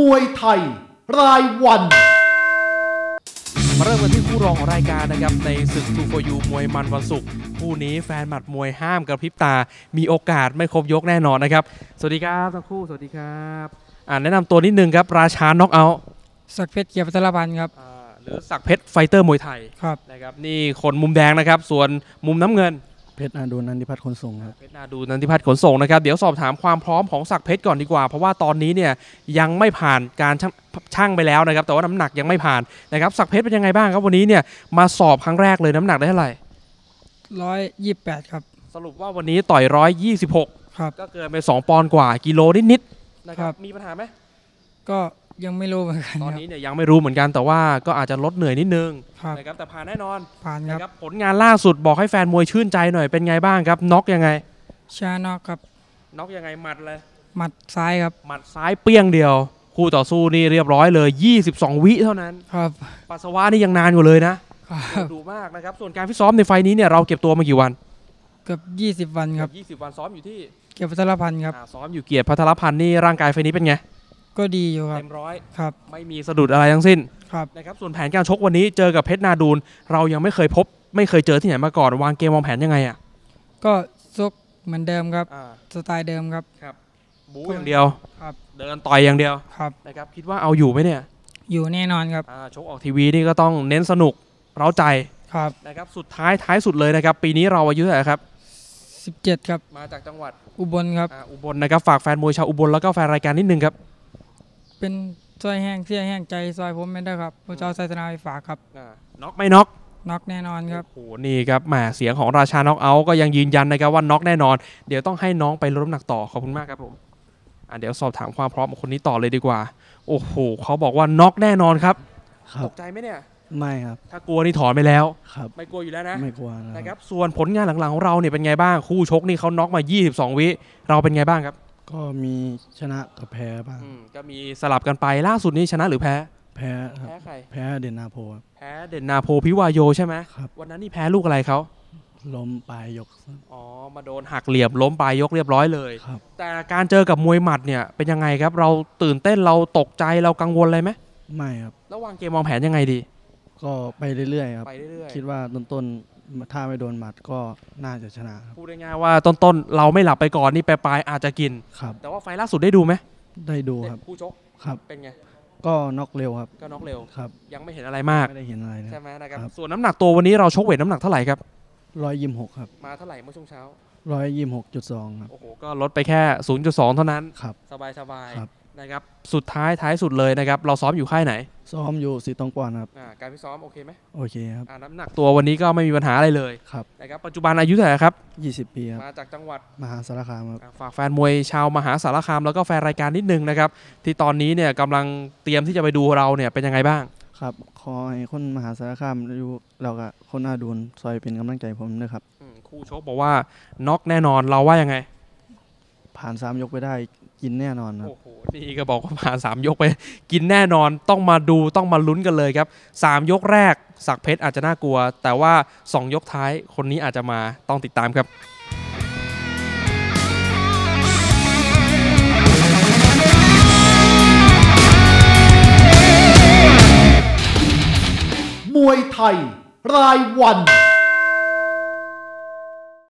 มวยไทย รายวัน มาเริ่มกันที่คู่รองของรายการนะครับ ในศึก2 for you มวยมันวันศุกร์คู่นี้แฟนหมัดมวยห้ามกระพริบตา มีโอกาสไม่ครบยกแน่นอนนะครับ สวัสดีครับทั้งคู่ สวัสดีครับอ่าแนะนำตัวนิดนึงครับ ราชาน็อกเอาท์ศักดิ์เพชรเกียรติพัทรพันธ์ครับอ่าหรือศักดิ์เพชรไฟเตอร์มวยไทยครับ นะครับนี่คนมุมแดงนะครับ ส่วนมุมน้ำเงิน เพชรนาดูน นันทิพัฒน์ขนส่งครับเพชรนาดูน นันทิพัฒน์ขนส่งนะครับเดี๋ยวสอบถามความพร้อมของศักดิ์เพชรก่อนดีกว่า เพราะว่าตอนนี้เนี่ยยังไม่ผ่านการชั่งช่างไปแล้วนะครับ แต่ว่าน้ำหนักยังไม่ผ่านนะครับศักดิ์เพชรเป็นยังไงบ้างครับวันนี้เนี่ยมาสอบครั้งแรกเลยน้ำหนักได้เท่าไหร่ร้อยยี่แปดครับ สรุปว่าวันนี้ต่อยร้อยยี่สิบหกครับก็เกินไป2ปอนด์กว่ากิโลนิดๆนะคครัรับบมีปัญหาไหมก็ ยังไม่รู้เหมือนกันตอนครับนี้เนี่ยยังไม่รู้เหมือนกันแต่ว่าก็อาจจะลดเหนื่อยนิดนึงครับนะครับแต่ผ่านแน่นอนผ่านคนะรับครับผลงานล่าสุดบอกให้แฟนมวยชื่นใจหน่อยเป็นไงบ้างครับน็อกยังไงชานอกครับน็อกยังไงหมัดเลยหมัดซ้ายครับหมัดซ้ายเปี้ยงเดียว คู่ต่อสู้นี่เรียบร้อยเลย 22 วิเท่านั้นครับปัสสาวะนี่ยังนานกว่าเลยนะครับดูมากนะครับส่วนการฟิตซ้อมในไฟล์นี้เนี่ยเราเก็บตัวมากี่วันเกือบยี่สิบวันครับเกือบ20 วันซ้อมอยู่ที่เกียรติพัทรพันธ์ครับอ่าซ้อมอยู่เกียรติพัทรพันธ์นี่ร่างกายไฟล์นี้เป็นไง ก็ดีอยู่ครับเต็มร้อยครับ ไม่มีสะดุดอะไรทั้งสิ้นครับนะครับส่วนแผนการชกวันนี้เจอกับเพชรนาดูนเรายังไม่เคยพบ ไม่เคยเจอที่ไหนมาก่อนวางเกมวางแผนยังไงอะก็ซกเหมือนเดิมครับอ่าสไตล์เดิมครับครับบู๊อย่างเดียวครับเดินต่อยอย่างเดียวครับนะครับคิดว่าเอาอยู่ไหมเนี่ย อยู่แน่นอนครับอ่าชกออกทีวีนี่ก็ต้องเน้นสนุกเร้าใจครับนะครับสุดท้ายท้ายสุดเลยนะครับ ปีนี้เราอายุเท่าไหร่ครับสิบเจ็ดครับ มาจากจังหวัดอุบลครับอ่าอุบลนะครับฝากแฟนมวยชาวอุบลแล้วก็แฟนรายการนิดนึงครับ เป็นซอยแห้งเสี้ยแห้งใจซอยผมไม่ได้ครับพระเจ้าไซตนาไปฝากครับอ่าน็อกไม่น็อกน็อกแน่นอนครับโอ้โหนี่ครับแหมเสียงของราชาน็อกเอาท์ก็ยังยืนยันนะครับว่าน็อกแน่นอน เดี๋ยวต้องให้น้องไปลดน้ำหนักต่อขอบคุณมากครับผมอะเดี๋ยวสอบถามความพร้อมของคนนี้ต่อเลยดีกว่า โอ้โหเขาบอกว่าน็อกแน่นอนครับครัตบกใจไหมเนี่ย ไม่ครับถ้ากลัวนี่ถอนไปแล้ว ครับ ไม่กลัวอยู่แล้วนะไม่กลัวนะนะคครัรับบส่วนผลงานหลังๆของเราเนี่ยเป็นไงบ้างคู่ชกนี่เขาน็อกมา 22 วิเราเป็นไงบ้างครับ ก็มีชนะกับแพ้บ้าง อืมก็มีสลับกันไปล่าสุดนี่ชนะหรือแพ้ แพ้ครับ แพ้ใคร แพ้เด่นนาโพครับ แพ้เด่นนาโพพิวาโยใช่ไหมครับ วันนั้นนี่แพ้ลูกอะไรเขาล้มปลายยกอ๋อมาโดนหักเหลี่ยมล้มปลายยกเรียบร้อยเลย ครับ แต่การเจอกับมวยหมัดเนี่ยเป็นยังไงครับ เราตื่นเต้นเราตกใจเรากังวลอะไรไหมไม่ครับ แล้ววางเกมวางแผนยังไงดี ก็ไปเรื่อยๆครับ ไปเรื่อยคิดว่าต้นๆ ถ้าไม่โดนหมัดก็น่าจะชนะครับๆพูดง่ายๆว่าต้นๆ เราไม่หลับไปก่อนนี่ปลายๆอาจจะกิน ครับแต่ว่าไฟล์ล่าสุดได้ดูไหมได้ดูครับ คู่ชกครับ เป็นไง ก็น็อกเร็วครับ ก็น็อกเร็ว ครับ ยังไม่เห็นอะไรมากไม่ได้เห็นอะไรนะใช่ไหมนะครับครับส่วนน้ำหนักตัววันนี้เราชกเวทน้ำหนักเท่าไหร่ครับร้อยยี่สิบหกครับ มาเท่าไหร่เมื่อช่วงเช้าร้อยยี่สิบหกจุดสองครับ โอ้โห ก็ลดไปแค่0.2เท่านั้น ครับ สบายสบายๆครับ นะครับสุดท้ายท้ายสุดเลยนะครับเราซ้อมอยู่ค่ายไหน ซ้อมอยู่สีตองกวานครับอ่าการพิตซ้อมโอเคไหมโอเคครับอ่าน้ำหนักตัววันนี้ก็ไม่มีปัญหาอะไรเลยครับนะครับปัจจุบันอายุเท่าไหร่ครับยี่สิบปีครับมาจากจังหวัดมหาสารคามครับอ่าฝากแฟนมวยชาวมหาสารคามแล้วก็แฟนรายการนิดนึงนะครับที่ตอนนี้เนี่ยกำลังเตรียมที่จะไปดูเราเนี่ยเป็นยังไงบ้างครับขอให้คนมหาสารคามอยู่แล้วก็คนอาดูนซอยเป็นกำลังใจผมด้วยครับอืมคู่ชกบอกว่าน็อกแน่นอนเราว่ายังไง ผ่านสามยกไปได้ กินแน่นอนครับโอ้โหนี่ก็บอกว่าผ่านสามยกไป กินแน่นอนต้องมาดูต้องมาลุ้นกันเลยครับสามยกแรกสักเพชรอาจจะน่ากลัว แต่ว่าสองยกท้ายคนนี้อาจจะมาต้องติดตามครับมวยไทย รายวัน